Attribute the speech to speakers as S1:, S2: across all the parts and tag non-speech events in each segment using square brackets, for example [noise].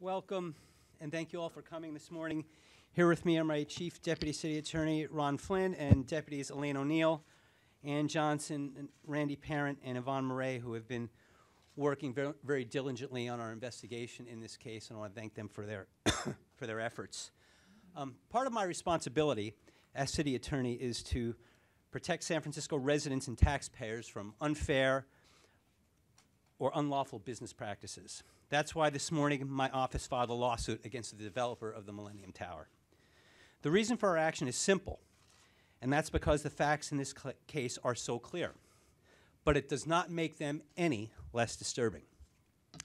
S1: welcome, and thank you all for coming this morning. Here with me are my Chief Deputy City Attorney Ron Flynn and Deputies Elaine O'Neill, Ann Johnson, and Randy Parent, and Yvonne Murray, who have been working ver- very diligently on our investigation in this case, and I want to thank them for their, [coughs] for their efforts. Um, part of my responsibility as City Attorney is to protect San Francisco residents and taxpayers from unfair or unlawful business practices. That's why this morning my office filed a lawsuit against the developer of the Millennium Tower. The reason for our action is simple, and that's because the facts in this case are so clear. But it does not make them any less disturbing.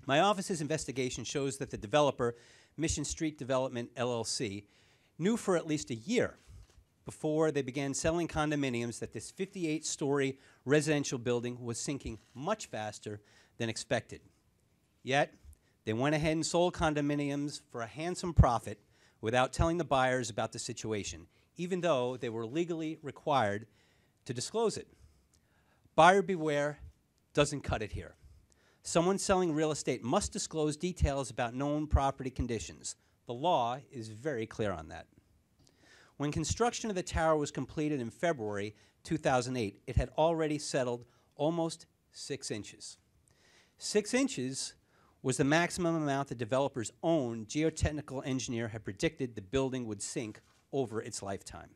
S1: My office's investigation shows that the developer, Mission Street Development LLC, knew for at least a year before they began selling condominiums that this 58 story residential building was sinking much faster than expected. Yet, they went ahead and sold condominiums for a handsome profit without telling the buyers about the situation, even though they were legally required to disclose it. Buyer beware doesn't cut it here. Someone selling real estate must disclose details about known property conditions. The law is very clear on that. When construction of the tower was completed in February 2008, it had already settled almost six inches. Six inches was the maximum amount the developer's own geotechnical engineer had predicted the building would sink over its lifetime.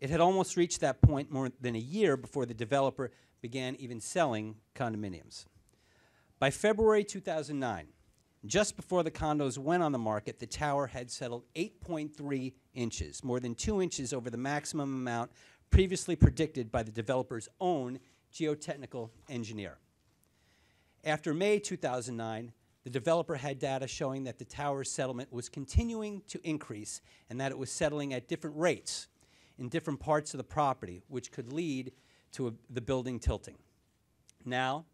S1: It had almost reached that point more than a year before the developer began even selling condominiums. By February 2009, just before the condos went on the market, the tower had settled 8.3 inches, more than two inches over the maximum amount previously predicted by the developer's own geotechnical engineer. After May 2009, the developer had data showing that the tower's settlement was continuing to increase and that it was settling at different rates in different parts of the property, which could lead to a, the building tilting. Now,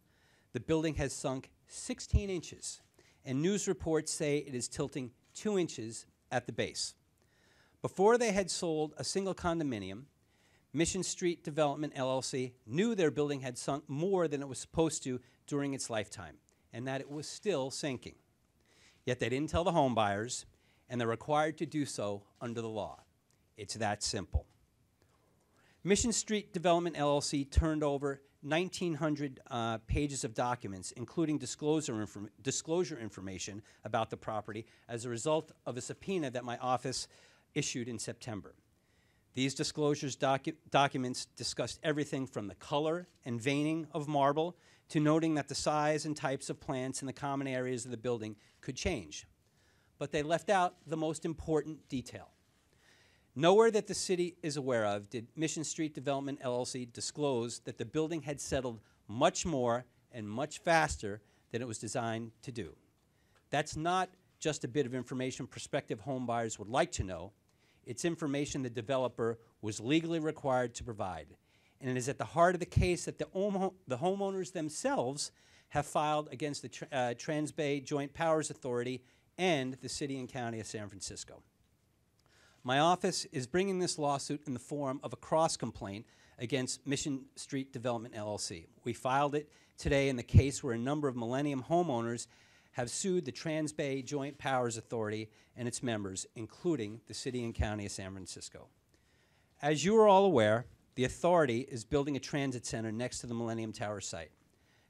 S1: the building has sunk 16 inches, and news reports say it is tilting two inches at the base. Before they had sold a single condominium, Mission Street Development LLC knew their building had sunk more than it was supposed to during its lifetime, and that it was still sinking. Yet they didn't tell the home buyers, and they're required to do so under the law. It's that simple. Mission Street Development LLC turned over 1,900 uh, pages of documents, including disclosure, inform- disclosure information about the property, as a result of a subpoena that my office issued in September. These disclosures docu- documents discussed everything from the color and veining of marble to noting that the size and types of plants in the common areas of the building could change. But they left out the most important detail. Nowhere that the city is aware of did Mission Street Development LLC disclose that the building had settled much more and much faster than it was designed to do. That's not just a bit of information prospective homebuyers would like to know. It's information the developer was legally required to provide. And it is at the heart of the case that the, the homeowners themselves have filed against the Tr- uh, Transbay Joint Powers Authority and the City and County of San Francisco. My office is bringing this lawsuit in the form of a cross complaint against Mission Street Development LLC. We filed it today in the case where a number of Millennium homeowners have sued the Transbay Joint Powers Authority and its members, including the City and County of San Francisco. As you are all aware, the authority is building a transit center next to the Millennium Tower site.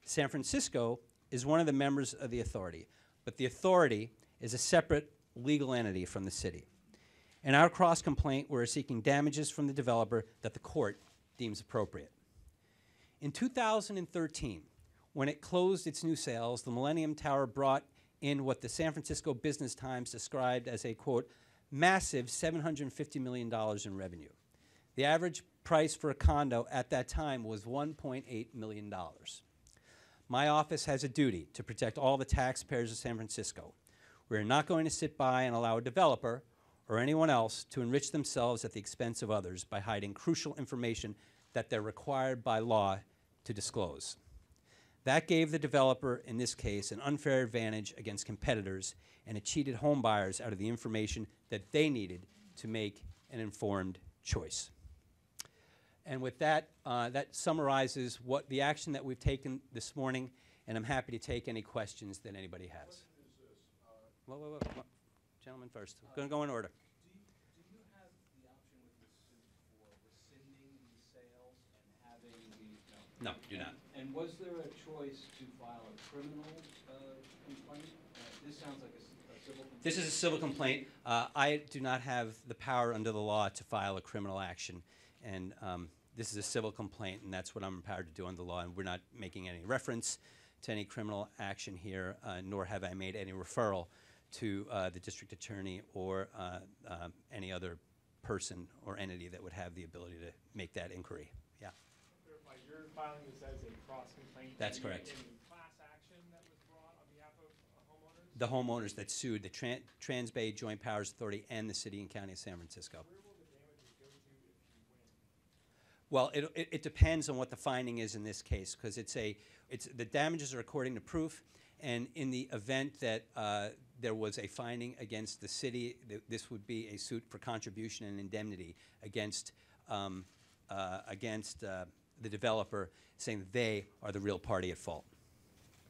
S1: San Francisco is one of the members of the authority, but the authority is a separate legal entity from the city. In our cross complaint, we're seeking damages from the developer that the court deems appropriate. In 2013, when it closed its new sales, the Millennium Tower brought in what the San Francisco Business Times described as a quote, massive $750 million in revenue. The average price for a condo at that time was $1.8 million. My office has a duty to protect all the taxpayers of San Francisco. We are not going to sit by and allow a developer or anyone else to enrich themselves at the expense of others by hiding crucial information that they're required by law to disclose. That gave the developer, in this case, an unfair advantage against competitors, and it cheated homebuyers out of the information that they needed to make an informed choice. And with that, uh, that summarizes what the action that we've taken this morning, and I'm happy to take any questions that anybody has. whoa, whoa, whoa, whoa. Gentlemen first. Going to go in order.
S2: Do you, do you have the option with this suit for rescinding the sales and having the, no?
S1: No, you do not.
S2: And was there a choice to file a criminal, uh, complaint? Uh, This sounds like a, c- a civil complaint.
S1: This is a civil complaint. Uh, I do not have the power under the law to file a criminal action. And um, this is a civil complaint, and that's what I'm empowered to do under the law. And we're not making any reference to any criminal action here, uh, nor have I made any referral to uh, the district attorney or uh, um, any other person or entity that would have the ability to make that inquiry. Yeah.
S3: Clarify, you're filing this as a cross complaint?
S1: That's
S3: in
S1: correct.
S3: In class action that was brought on behalf of uh, homeowners?
S1: The homeowners that sued the Tran- Transbay Joint Powers Authority and the city and county of San Francisco.
S3: Where will the damages go to if you win?
S1: Well, it, it, it depends on what the finding is in this case, because it's a, it's, the damages are according to proof, and in the event that, uh, there was a finding against the city, th- this would be a suit for contribution and indemnity against, um, uh, against, uh, the developer, saying they are the real party at fault.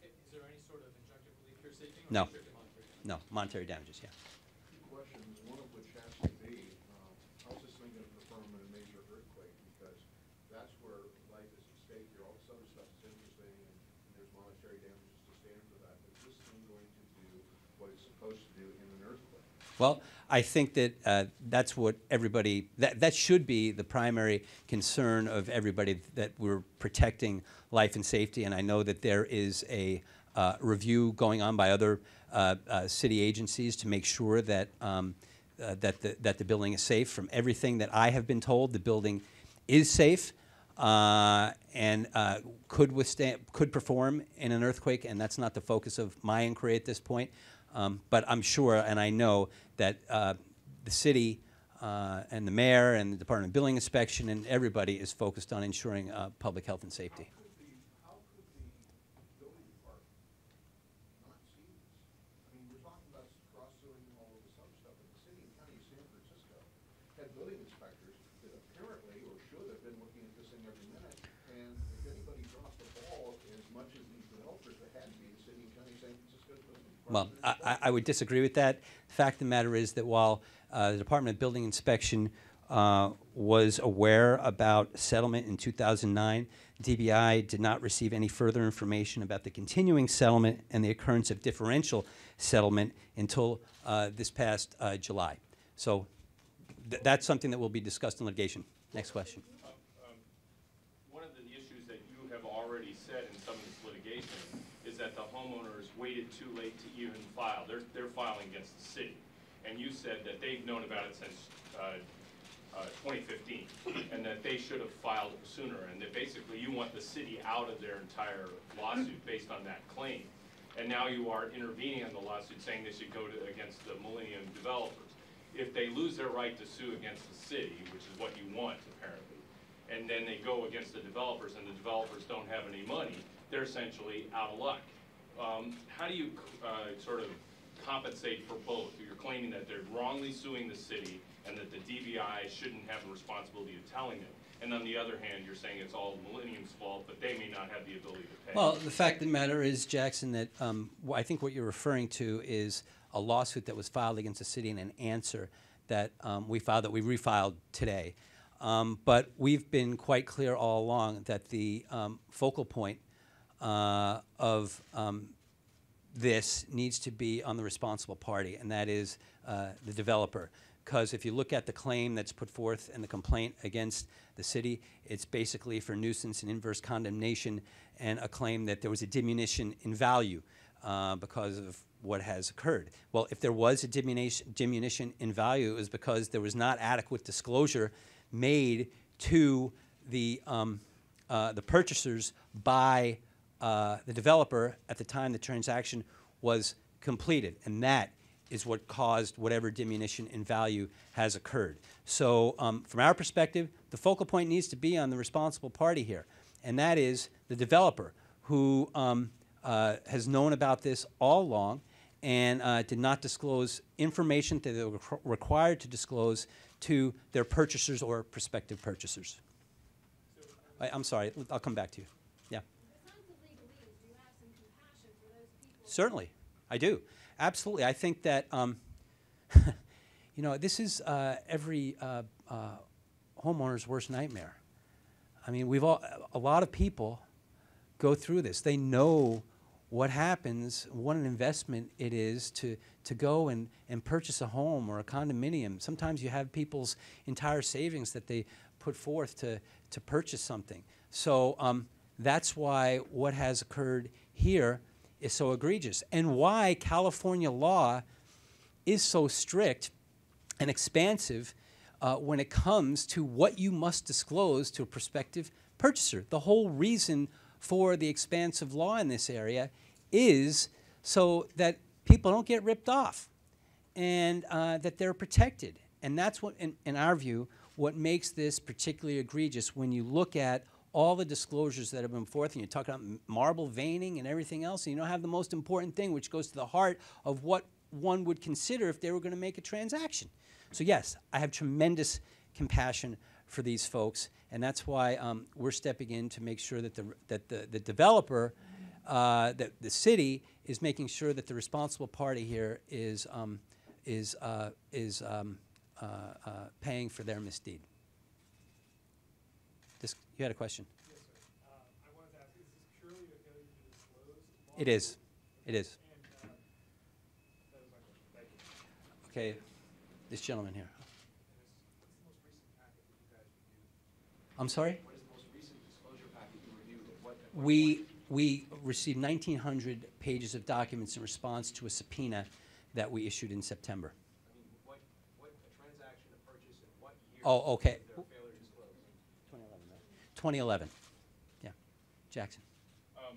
S3: Is there any sort of injunctive relief you're seeking?
S1: No.
S3: or strictly monetary damages?
S1: No, monetary damages, yeah.
S4: Two questions, one of which has to be, um, I was just thinking of the in a major earthquake, because that's where life is at stake here. All this other stuff is interesting, and there's monetary damages to stand for that. But is this thing going to do what it's supposed to do in an earthquake?
S1: Well, I think that uh, that's what everybody, that, that should be the primary concern of everybody, that we're protecting life and safety. And I know that there is a uh, review going on by other uh, uh, city agencies to make sure that, um, uh, that, the, that the building is safe. From everything that I have been told, the building is safe uh, and uh, could withstand, could perform in an earthquake, and that's not the focus of my inquiry at this point. Um, but I'm sure, and I know that uh, the city uh, and the mayor and the Department of Building Inspection and everybody is focused on ensuring uh, public health and safety.
S4: Francisco that much as these developers, it had to be the city and county of San department.
S1: Well, I, I- would disagree with that. The Fact of the matter is that while uh, the Department of Building Inspection uh, was aware about settlement in 2009, DBI did not receive any further information about the continuing settlement and the occurrence of differential settlement until uh, this past uh, July. So th- that's something that will be discussed in litigation. Next question.
S5: One of the issues that you have already said in some of this litigation is that the homeowners waited too late to even file. They're, they're filing against the city. And you said that they've known about it since uh, uh, 2015, and that they should have filed sooner, and that basically you want the city out of their entire lawsuit based on that claim. And now you are intervening on the lawsuit, saying they should go to, against the Millennium developers. If they lose their right to sue against the city, which is what you want apparently, and then they go against the developers and the developers don't have any money, they're essentially out of luck. Um, how do you, uh, sort of compensate for both? You're claiming that they're wrongly suing the city and that the DBI shouldn't have the responsibility of telling them. And on the other hand, you're saying it's all Millennium's fault, but they may not have the ability to pay.
S1: Well, the fact of the matter is, Jackson, that um, I think what you're referring to is a lawsuit that was filed against the city and an answer that um, we filed, that we refiled today. Um, But we've been quite clear all along that the um, focal point uh, of um, this needs to be on the responsible party, and that is uh, the developer. Because if you look at the claim that's put forth and the complaint against the city, it's basically for nuisance and inverse condemnation and a claim that there was a diminution in value uh, because of what has occurred. Well, if there was a diminution, diminution in value, it was because there was not adequate disclosure made to the, um, uh, the purchasers by uh, the developer at the time the transaction was completed. And that is what caused whatever diminution in value has occurred. So um, from our perspective, the focal point needs to be on the responsible party here, and that is the developer who um, uh, has known about this all along and uh, did not disclose information that they were requ- required to disclose to their purchasers or prospective purchasers. I, I'm sorry, I'll come back to you. Yeah.
S6: The signs of legalese, do you have some compassion for those people?
S1: Certainly. I do. Absolutely. I think that, um, [laughs] you know, this is uh, every uh, uh, homeowner's worst nightmare. I mean, we've all, a lot of people go through this. They know what happens, what an investment it is to, to go and, and purchase a home or a condominium. Sometimes you have people's entire savings that they put forth to, to purchase something. So um, that's why what has occurred here is so egregious, and why California law is so strict and expansive uh, when it comes to what you must disclose to a prospective purchaser. The whole reason for the expansive law in this area is so that people don't get ripped off and uh, that they're protected. And that's what, in, in our view, what makes this particularly egregious when you look at all the disclosures that have been forth, and you talk about marble veining and everything else, and you don't have the most important thing, which goes to the heart of what one would consider if they were going to make a transaction. So yes, I have tremendous compassion for these folks, and that's why um, we're stepping in to make sure that the that the, the developer, uh, that the city is making sure that the responsible party here is um, is uh, is um, uh, uh, paying for their misdeed. You had a question.
S3: Yes, sir. Uh, I wanted to ask, is this purely a failure to disclose?
S1: It is. It is.
S3: And, uh, that was my question. Thank you.
S1: Okay, this gentleman here.
S2: What's the most recent packet that you guys reviewed?
S1: I'm sorry.
S2: What is the most recent disclosure packet you reviewed, and what? at what
S1: We, we received 1,900 pages of documents in response to a subpoena that we issued in September.
S2: I mean, what, what, a transaction, a purchase, and what year?
S1: Oh, okay.
S2: was their failure to disclose?
S1: 2011. Yeah. Jackson.
S5: Um,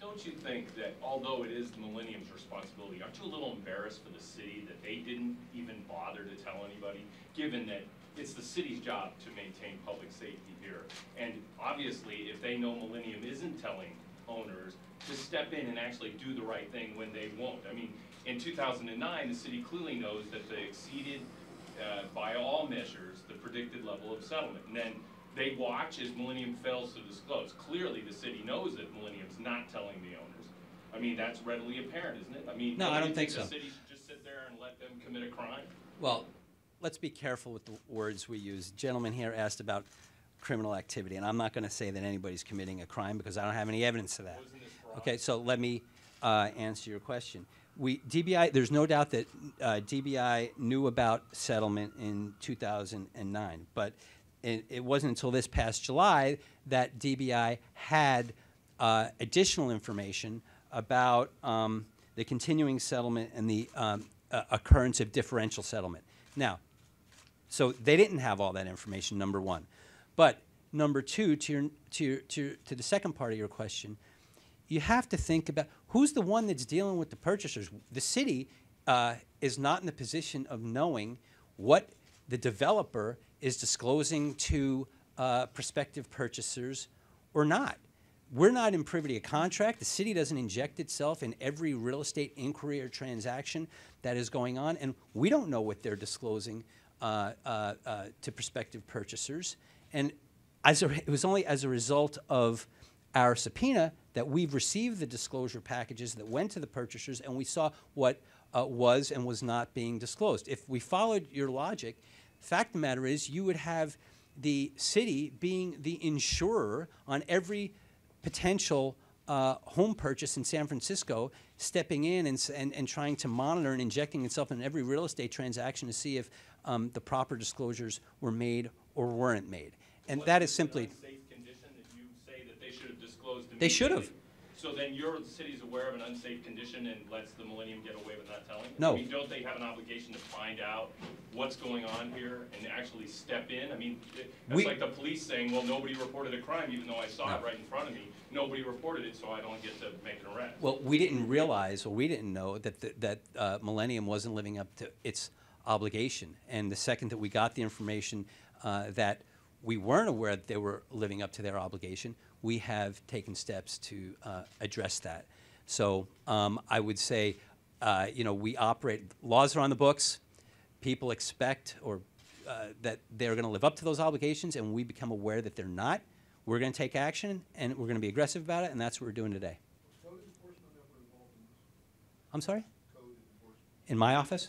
S5: Don't you think that although it is the Millennium's responsibility, aren't you a little embarrassed for the city that they didn't even bother to tell anybody? Given that it's the city's job to maintain public safety here. And obviously, if they know Millennium isn't telling owners to step in and actually do the right thing when they won't. I mean, in two thousand and nine, the city clearly knows that they exceeded uh, by all measures, the predicted level of settlement. And then they watch as Millennium fails to disclose. Clearly, the city knows that Millennium's not telling the owners. I mean, that's readily apparent, isn't it? I mean,
S1: No, I don't think
S5: The
S1: so.
S5: city should just sit there and let them commit a crime?
S1: Well, let's be careful with the words we use. Gentleman here asked about criminal activity, and I'm not going to say that anybody's committing a crime because I don't have any evidence of that. Okay, so let me uh, answer your question. We, DBI, there's no doubt that uh, DBI knew about settlement in 2009, but it, it wasn't until this past July that DBI had uh, additional information about um, the continuing settlement and the um, uh, occurrence of differential settlement. Now, so they didn't have all that information, number one. But number two, to, your, to, your, to, to the second part of your question, you have to think about who's the one that's dealing with the purchasers. The city uh, is not in the position of knowing what the developer is disclosing to uh, prospective purchasers or not. We're not in privy to contract. The city doesn't inject itself in every real estate inquiry or transaction that is going on, and we don't know what they're disclosing uh, uh, uh, to prospective purchasers. And as a, it was only as a result of our subpoena that we've received the disclosure packages that went to the purchasers, and we saw what uh, was and was not being disclosed. If we followed your logic, fact of the matter is you would have the city being the insurer on every potential uh, home purchase in San Francisco, stepping in and, and, and trying to monitor and injecting itself in every real estate transaction to see if um, the proper disclosures were made or weren't made. And
S5: Was
S1: that is simply,
S5: unsafe condition that you say that they should have disclosed
S1: They should have.
S5: immediately? So then your city's aware of an unsafe condition and lets the Millennium get away with not telling?
S1: No.
S5: I mean, don't they have an obligation to find out what's going on here and actually step in? I mean, it's
S1: We-
S5: like the police saying, well, nobody reported a crime, even though I saw it
S1: No.
S5: right in front of me. Nobody reported it, so I don't get to make an arrest.
S1: well, we didn't realize, or we didn't know, that, the- that uh, Millennium wasn't living up to its obligation. And the second that we got the information uh, that we weren't aware that they were living up to their obligation, we have taken steps to uh, address that. So um, I would say, uh, you know, we operate, laws are on the books. People expect or uh, that they're going to live up to those obligations, and we become aware that they're not. We're going to take action, and we're going to be aggressive about it, and that's what we're doing today.
S4: Code enforcement ever involved in this?
S1: I'm sorry?
S4: code enforcement?
S1: In my office?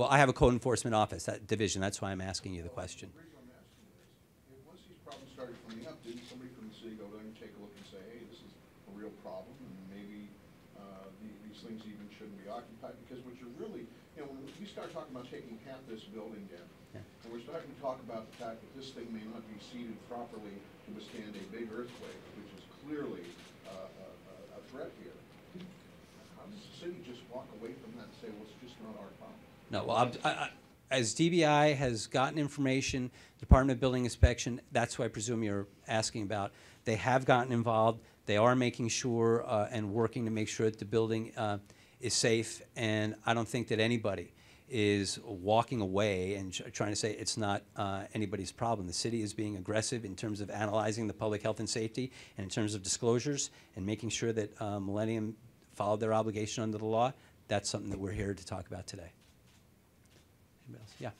S1: Well, I have a code enforcement office, that division, that's why I'm asking you the question.
S4: The reason I'm asking is, if once these problems started coming up, didn't somebody from the city go there and take a look and say, hey, this is a real problem, and maybe, uh, the- these things even shouldn't be occupied? Because what you're really, you know, when we start talking about taking half this building down,
S1: Yeah.
S4: and we're starting to talk about the fact that this thing may not be seated properly to withstand a big earthquake, which is clearly, uh, a, a- a threat here. How does the city just walk away from that and say, well, it's just not our problem?
S1: No, well, I'm- I, I, as DBI has gotten information, Department of Building Inspection, that's who I presume you're asking about. They have gotten involved. They are making sure uh, and working to make sure that the building uh, is safe. And I don't think that anybody is walking away and tr- trying to say it's not uh, anybody's problem. The city is being aggressive in terms of analyzing the public health and safety and in terms of disclosures and making sure that uh, Millennium followed their obligation under the law. That's something that we're here to talk about today. Anybody else? Yeah.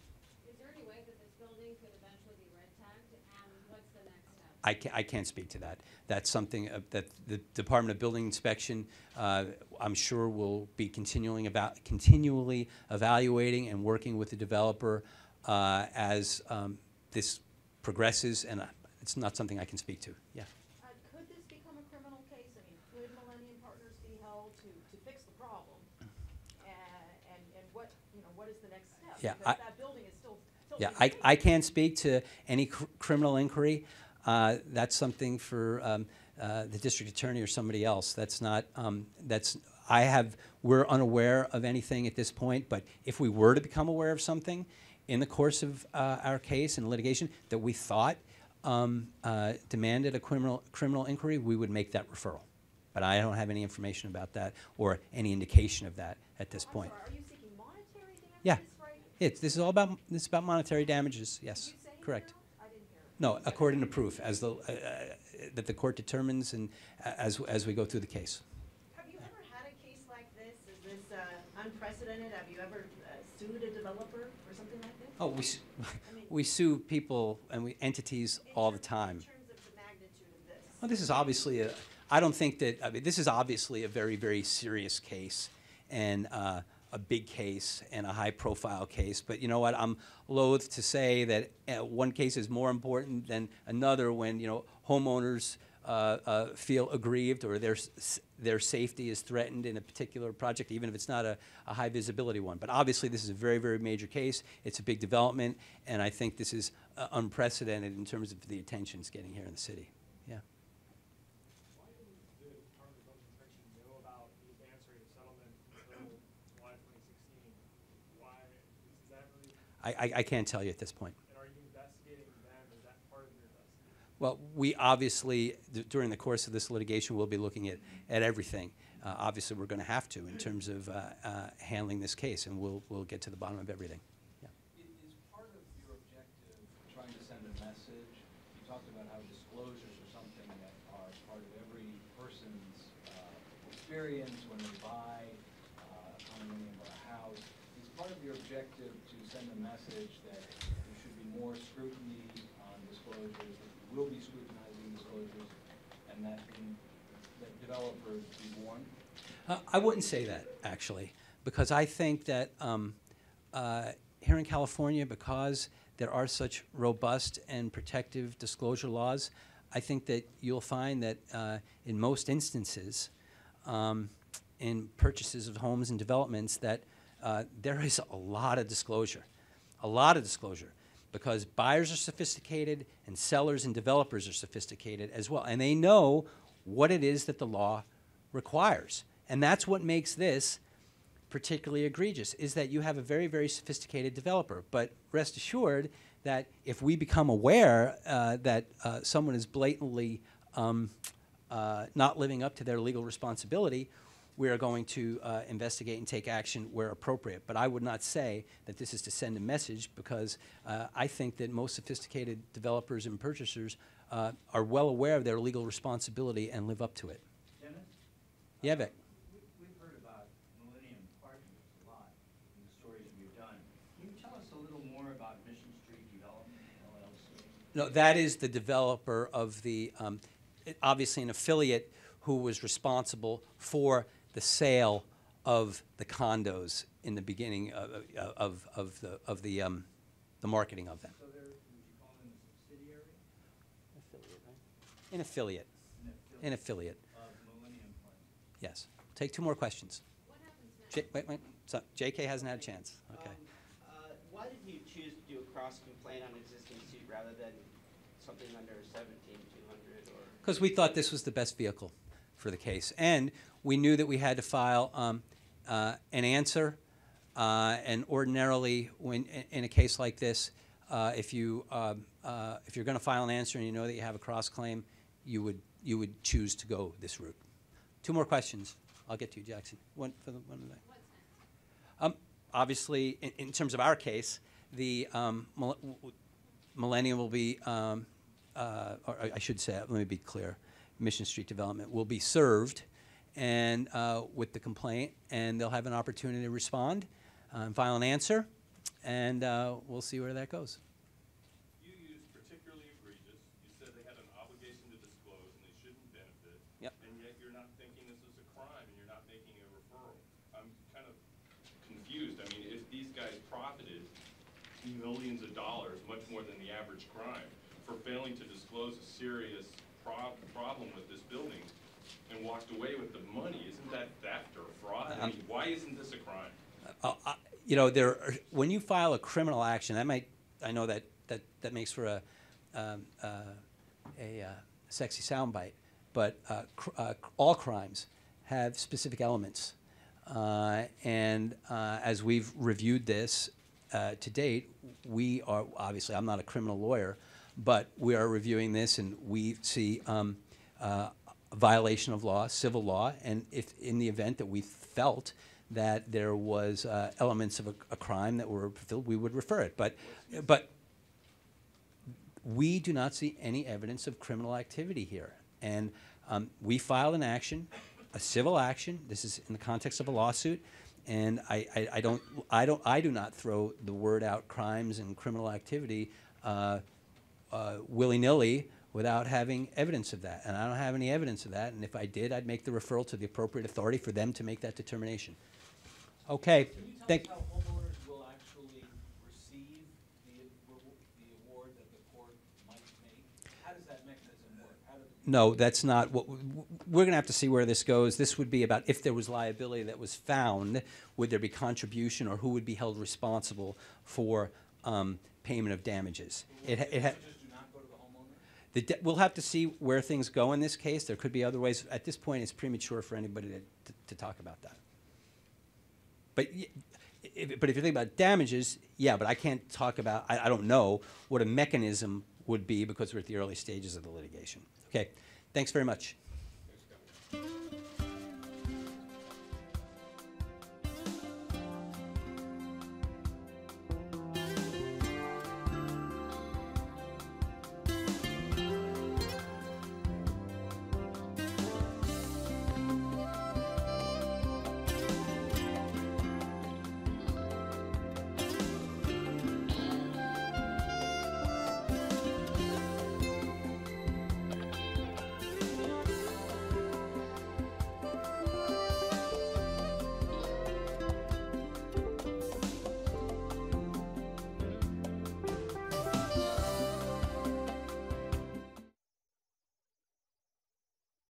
S6: Is there any way that this building could eventually be red tagged, and what's the next step?
S1: I can't, I can't speak to that. That's something uh, that the Department of Building Inspection, uh, I'm sure will be continuing about, continually evaluating and working with the developer uh, as um, this progresses, and uh, it's not something I can speak to. Yeah.
S7: Uh, Could this become a criminal case? I mean, could Millennium Partners be held to, to fix the problem? And, and, and what, you know, what is the next step?
S1: Yeah,
S7: Because
S1: I-
S7: that building is still, still.
S1: Yeah, I, I can't speak to any cr- criminal inquiry. Uh, That's something for um, uh, the district attorney or somebody else. That's not, um, that's, I have, we're unaware of anything at this point, but if we were to become aware of something in the course of uh, our case and litigation that we thought um, uh, demanded a criminal, criminal inquiry, we would make that referral. But I don't have any information about that or any indication of that at this point.
S7: sorry, Are you seeking monetary damages,
S1: Yeah.
S7: right?
S1: It's, this is all about, this is about monetary damages, yes, correct.
S7: now? I didn't hear.
S1: No, according to proof, as the, uh, uh, that the court determines and uh, as, as we go through the case.
S7: Have you ever had a case like this? Is this uh, unprecedented? Have you ever uh, sued a developer or something like this?
S1: Oh, we, s-
S7: I mean- [laughs]
S1: we sue people and we, entities all the time.
S7: In terms of the magnitude of this?
S1: Well, this is obviously a, I don't think that, I mean, this is obviously a very, very serious case and uh, a big case and a high-profile case. But you know what? I'm loath to say that uh, one case is more important than another when, you know, homeowners uh, uh, feel aggrieved or their, their safety is threatened in a particular project, even if it's not a, a high-visibility one. But obviously, this is a very, very major case. It's a big development, and I think this is uh, unprecedented in terms of the attention it's getting here in the city. Yeah.
S3: Why didn't the Department of Building Inspection know about the advance rate of settlement until July twenty sixteen? Why, is that really,
S1: I, I, I can't tell you at this point.
S3: and are you investigating them, is that part of your investigation?
S1: Well, we obviously, d- during the course of this litigation, we'll be looking at, at everything. Uh, obviously, we're going to have to in terms of uh, uh, handling this case, and we'll, we'll get to the bottom of everything. Yeah.
S2: I- Is part of your objective trying to send a message? You talked about how disclosures are something that are part of every person's uh, experience when they buy uh, a condominium or a house. Is part of your objective to send a message that there should be more scrutiny on disclosures, that you will be scrutinizing disclosures, and that in- that developers be warned?
S1: Uh, I wouldn't say that, actually, because I think that um, uh, here in California, because there are such robust and protective disclosure laws, I think that you'll find that uh, in most instances, um, in purchases of homes and developments, that uh, there is a lot of disclosure, a lot of disclosure, because buyers are sophisticated and sellers and developers are sophisticated as well, and they know what it is that the law requires. And that's what makes this particularly egregious is that you have a very, very sophisticated developer. But rest assured that if we become aware uh, that uh, someone is blatantly um, uh, not living up to their legal responsibility, we are going to uh, investigate and take action where appropriate. But I would not say that this is to send a message because uh, I think that most sophisticated developers and purchasers uh, are well aware of their legal responsibility and live up to it.
S8: Dennis?
S1: Yeah, Vic?
S8: We- We've heard about Millennium Partners a lot in the stories you've done. Can you tell us a little more about Mission Street Development LLC?
S1: No, that is the developer of the, um, obviously an affiliate who was responsible for the sale of the condos in the beginning of, of, of the, of the, um, the marketing of them.
S8: So they're, would you call them a subsidiary?
S1: An affiliate,
S8: An
S1: an
S8: affiliate
S1: affiliate,
S8: of Millennium
S1: yes. Take two more questions.
S6: What happens next?
S1: J, wait, wait, so JK hasn't had a chance, okay.
S9: Um, uh, Why did you choose to do a cross complaint on existing suit rather than something under seventeen two hundred or?
S1: Because we thought this was the best vehicle for the case. And we knew that we had to file um, uh, an answer. uh, And ordinarily, when, in- a case like this, uh, if you, um, uh, if you're going to file an answer and you know that you have a cross-claim, you would, you would choose to go this route. Two more questions. I'll get to you, Jackson. One for the, one of the. Um, obviously, in, in terms of our case, the um, Millennium will be, um, uh, or I should say, let me be clear, Mission Street Development will be served and uh, with the complaint, and they'll have an opportunity to respond uh, and file an answer, and uh, we'll see where that goes.
S5: You used particularly egregious, you said they had an obligation to disclose and they shouldn't benefit.
S1: Yep.
S5: And yet you're not thinking this is a crime and you're not making a referral. I'm kind of confused. I mean, if these guys profited millions of dollars, much more than the average crime, for failing to disclose a serious prob- problem with this building and walked away with the money, isn't that theft or fraud? I mean, why isn't this a crime?
S1: Uh, uh, You know, there, are- when you file a criminal action, that might, I know that, that, that makes for a, um, uh, a uh, sexy soundbite, but uh, cr- uh, all crimes have specific elements. And as we've reviewed this to date, we are, obviously, I'm not a criminal lawyer, but we are reviewing this and we see um, uh, a violation of law, civil law, and if, in the event that we felt that there was uh, elements of a, a crime that were fulfilled, we would refer it. But, but we do not see any evidence of criminal activity here. And um, we filed an action, a civil action. This is in the context of a lawsuit. And I, I, I don't, I don't, I do not throw the word out crimes and criminal activity uh, uh, willy-nilly without having evidence of that. And I don't have any evidence of that. And if I did, I'd make the referral to the appropriate authority for them to make that determination. Okay,
S2: Can you tell
S1: thank,
S2: us how homeowners will actually receive the, the award that the court might make? How does that mechanism work?
S1: No, that's not what, we're gonna have to see where this goes. This would be about if there was liability that was found, would there be contribution or who would be held responsible for, um, payment of damages? It, it, we'll have to see where things go in this case. There could be other ways. At this point, it's premature for anybody to, to, to talk about that. But, if, but if you think about damages, yeah, but I can't talk about, I, I don't know what a mechanism would be because we're at the early stages of the litigation. Okay, thanks very much.